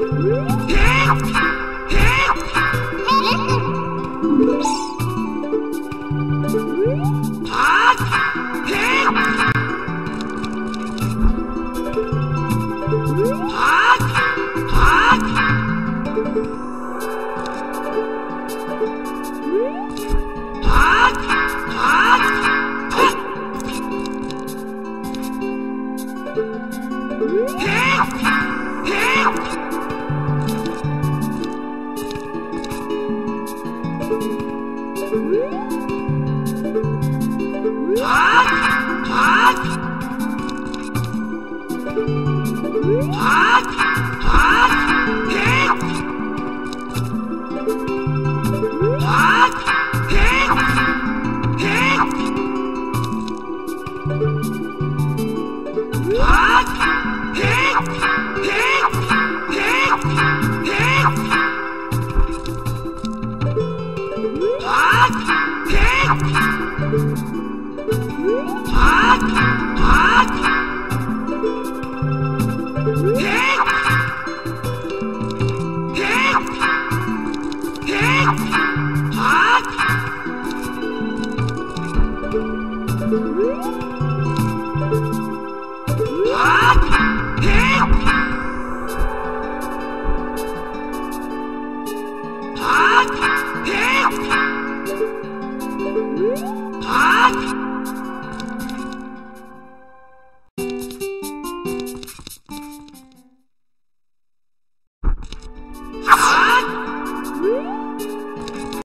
Yeah! 啊啊！停！停！停！啊！啊！停！啊！